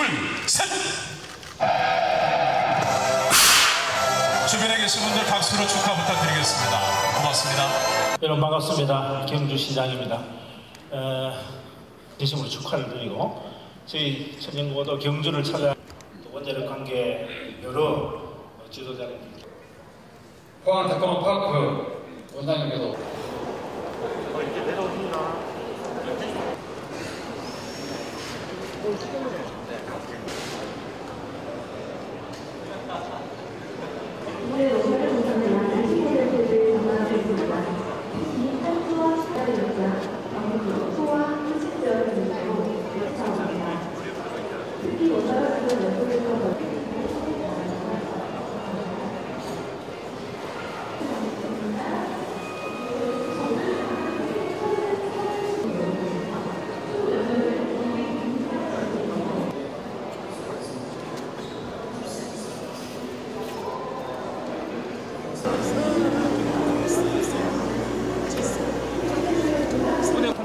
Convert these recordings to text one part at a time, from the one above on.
둘, 셋! 주변에 계신 분들 박수로 축하 부탁드리겠습니다. 고맙습니다. 여러분 반갑습니다. 경주시장입니다. 어, 진심으로 축하를 드리고 저희 천연고도 경주를 찾아 또 원자력 관계 여러 지도자들 포항 테크노 파크 원장님께도 올해 원자력 공사는 약 20개를 전망하고 있습니다. 이 탄소와 식자료자 방금 소와 한식절 등으로 차원입니다. 특히 원자력 구조 연구에서 운영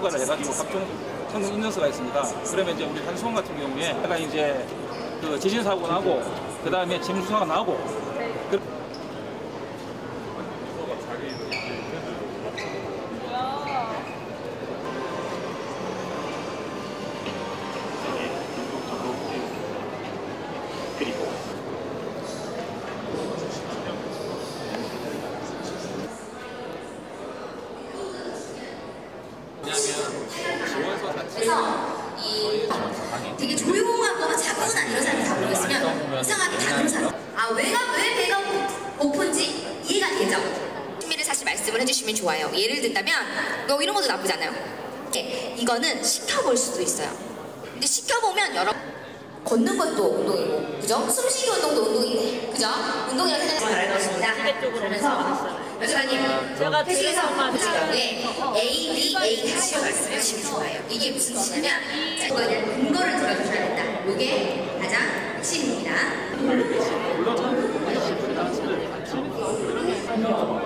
통과를 해가지고 각종 성능 인증서가 있습니다. 그러면 이제 우리 한수원 같은 경우에 내가 이제 그 지진 사고 나고 그 다음에 침수사가 나고 그 그래서 이 되게 조용하거나 차분한 이런 사람이 다 모여있으면 이상하게 다른 사람 아 왜가 왜 배가 고- 고픈지 이해가 되죠? 준비를 사실 말씀을 해주시면 좋아요. 예를 든다면 뭐 이런 것도 나쁘지 않아요. 예, 이거는 시켜볼 수도 있어요. 근데 시켜보면 여러 걷는 것도 운동이고 그죠? 숨쉬기 운동도 운동이고 그죠? 운동이라고 생각하지 말아야 것입니다 그러면서 여주관님 제가 회식에서 같은 경우에 A, B, A 같이 말씀해 주시면 좋아요. 이게 무슨 이거에 대한 근거를 들어주셔야 된다. 이게 가장 핵심입니다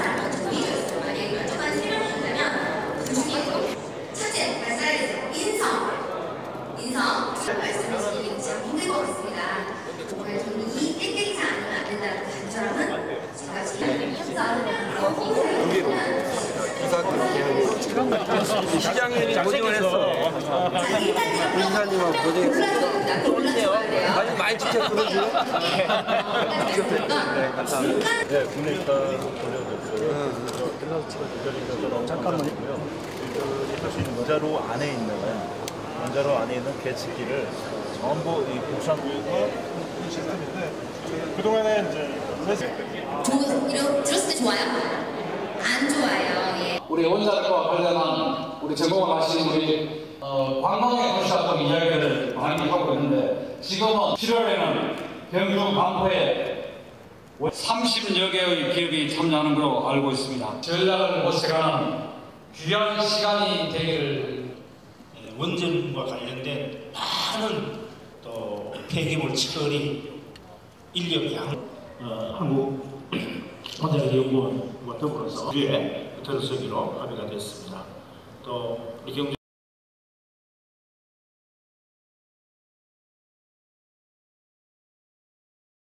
만약에 여주관 설명을 준다면 그 중에 첫째 발사를 인성 인성 말씀하시기 참 힘들 것 같습니다. 정말 저는 이 1등이상 아니면 안 된다는 간절함은 제가 지금 시장님이 고생을 했어. 부시사님하고 고생했어. 아주 많이 지켰거든요. 네, 감사합니다. 네, 국내 돌려줬어요. 조절이 잠깐만요. 할수 있는 원자로 안에 있는 원자로 안에 있는 계측기를 전부 이 국산부에서 시스템인데 그동안에 이제 좋은 이런 들었을 때 좋아요? 안 좋아요. 예. 우리 원자력과 관련한 우리 전공을 하시는 우리 어, 관광에 도시락동 이야기를 많이 하고 있는데 지금은 7월에는 경주 반포에 30여 개의 기업이 참여하는 걸로 알고 있습니다. 전략을 모색하는 귀한 시간이 되기를 예, 원전과 관련된 많은 또 폐기물 처리 인력 양 어, 한국 원자력 연구원과 더불어서 위에 들어서기로 합의가 됐습니다. 또 우리 경주